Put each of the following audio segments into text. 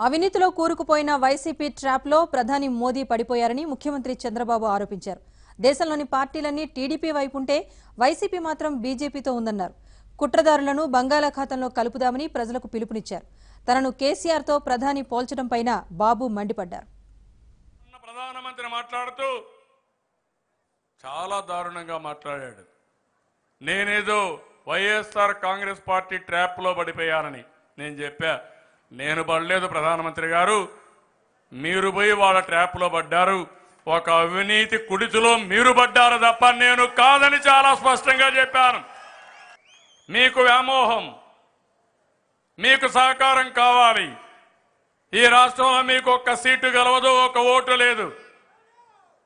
అవినీతిలో కూరుకుపోయిన వైసీపీ ట్రాప్లో ప్రధాని మోదీ పడిపోయారని ముఖ్యమంత్రి చంద్రబాబు ఆరోపించారు. దేశంలోని పార్టీలన్నీ టీడీపీ వైపు ఉంటే వైసీపీ మాత్రం బీజేపీతో ఉందన్నారు. కుట్రదారులను బంగాళాఖాతంలో కలుపుదామని ప్రజలకు పిలుపునిచ్చారు. తనను కేసీఆర్తో ప్రధాని పోల్చడంపైన బాబు మండిపడ్డారు. ప్రధానమంత్రి మాట్లాడుతూ చాలా దారుణంగా మాట్లాడాడు. నేనేదో వైఎస్ఆర్ కాంగ్రెస్ పార్టీ ట్రాప్లో పడిపోయానని నేను చెప్పా. నేను పడలేదు ప్రధానమంత్రి గారు. మీరు పోయి వాళ్ళ ట్రాప్లో పడ్డారు. ఒక అవినీతి కుడితిలో మీరు పడ్డారు తప్ప నేను కాదని చాలా స్పష్టంగా చెప్పాను. మీకు వ్యామోహం మీకు సహకారం కావాలి. ఈ రాష్ట్రంలో మీకు ఒక్క సీటు గెలవదు ఒక ఓటు లేదు.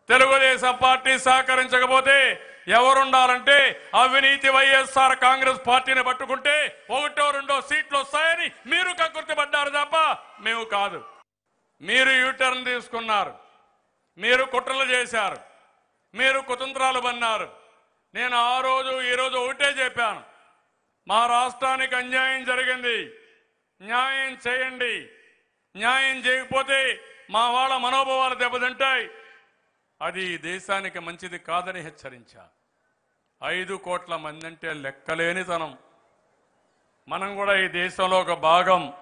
తెలుగుదేశం పార్టీ సహకరించకపోతే ఎవరుండాలంటే అవినీతి వైఎస్ఆర్ కాంగ్రెస్ పార్టీని పట్టుకుంటే ఒకటో రెండో సీట్లు వస్తాయని మీరు కకృతిపడ్డారు తప్ప మేము కాదు. మీరు యూటర్న్ తీసుకున్నారు. మీరు కుట్రలు చేశారు. మీరు కుతంత్రాలు పన్నారు. నేను ఆ రోజు ఈరోజు ఒకటే చెప్పాను. మా రాష్ట్రానికి అన్యాయం జరిగింది. న్యాయం చేయండి. న్యాయం చేయకపోతే మా వాళ్ళ మనోభావాలు దెబ్బతింటాయి. అది దేశానికి మంచిది కాదని హెచ్చరించా. ఐదు కోట్ల మంది అంటే లెక్కలేనితనం. మనం కూడా ఈ దేశంలో ఒక భాగం.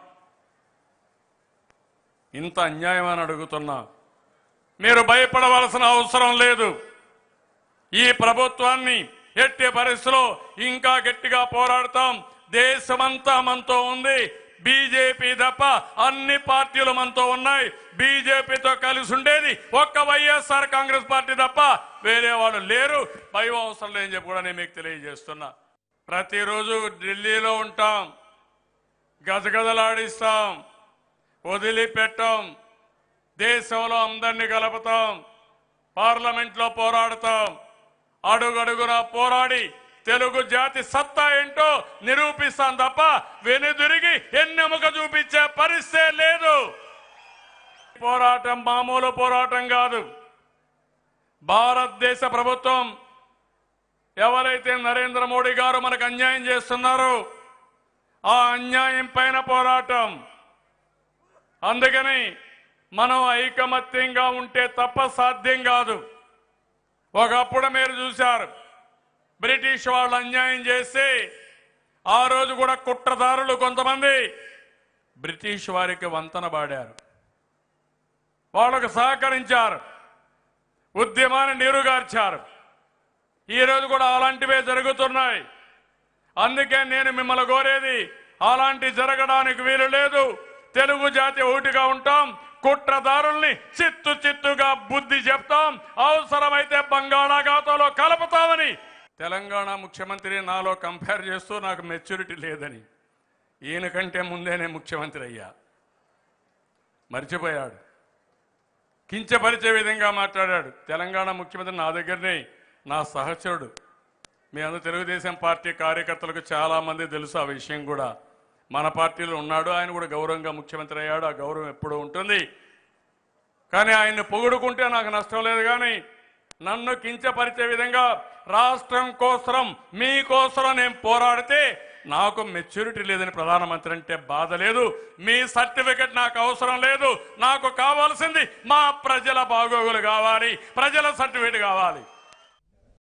ఇంత అన్యాయం అని అడుగుతున్నా. మీరు భయపడవలసిన అవసరం లేదు. ఈ ప్రభుత్వాన్ని ఎట్టి పరిస్థితిలో ఇంకా గట్టిగా పోరాడతాం. దేశమంతా మనతో ఉంది. బీజేపీ తప్ప అన్ని పార్టీలు మనతో ఉన్నాయి. బీజేపీతో కలిసి ఉండేది ఒక్క వైఎస్ఆర్ కాంగ్రెస్ పార్టీ తప్ప వేరే వాళ్ళు లేరు. భయం అవసరం లేని చెప్పి కూడా నేను మీకు తెలియజేస్తున్నా. ప్రతిరోజు ఢిల్లీలో ఉంటాం. గజగజలాడిస్తాం. వదిలిపెట్టాం. దేశంలో అందరినీ కలుపుతాం. పార్లమెంట్లో పోరాడతాం. అడుగడుగున పోరాడి తెలుగు జాతి సత్తా ఏంటో నిరూపిస్తాం తప్ప వెనుదిరిగి ఎన్నెముక చూపించే పరిస్థితే లేదు. పోరాటం మామూలు పోరాటం కాదు. భారతదేశ ప్రభుత్వం ఎవరైతే నరేంద్ర మోడీ గారు మనకు అన్యాయం చేస్తున్నారో ఆ అన్యాయం పైన పోరాటం. అందుకని మనం ఐకమత్యంగా ఉంటే తప్ప సాధ్యం కాదు. ఒకప్పుడు మీరు చూశారు బ్రిటిష్ వాళ్ళు అన్యాయం చేసి ఆ రోజు కూడా కుట్రదారులు కొంతమంది బ్రిటిష్ వారికి వంతన పాడారు. వాళ్ళకు సహకరించారు. ఉద్యమాన్ని నీరుగార్చారు. ఈ రోజు కూడా అలాంటివే జరుగుతున్నాయి. అందుకే నేను మిమ్మల్ని కోరేది అలాంటి జరగడానికి వీలు లేదు. తెలుగు జాతి ఒకటిగా ఉంటాం. కుట్రదారుల్ని చిత్తు చిత్తుగా బుద్ధి చెప్తాం. అవసరమైతే బంగాళాఖాతంలో కలుపుతామని తెలంగాణ ముఖ్యమంత్రి నాలో కంపేర్ చేస్తూ నాకు మెచ్యూరిటీ లేదని. ఈయన కంటే ముందేనే ముఖ్యమంత్రి అయ్యా. మర్చిపోయాడు. కించపరిచే విధంగా మాట్లాడాడు. తెలంగాణ ముఖ్యమంత్రి నా దగ్గరనే నా సహచరుడు. మీ అందరూ తెలుగుదేశం పార్టీ కార్యకర్తలకు చాలామంది తెలుసు ఆ విషయం కూడా. మన పార్టీలో ఉన్నాడు ఆయన కూడా గౌరవంగా ముఖ్యమంత్రి అయ్యాడు. ఆ గౌరవం ఎప్పుడూ ఉంటుంది. కానీ ఆయన్ని పొగుడుకుంటే నాకు నష్టం లేదు కానీ నన్ను కించపరిచే విధంగా రాష్ట్రం కోసరం మీకోసరం నేను పోరాడితే నాకు మెచ్యూరిటీ లేదని ప్రధానమంత్రి అంటే బాధ లేదు. మీ సర్టిఫికెట్ నాకు అవసరం లేదు. నాకు కావాల్సింది మా ప్రజల బాగోగులు కావాలి. ప్రజల సర్టిఫికెట్ కావాలి.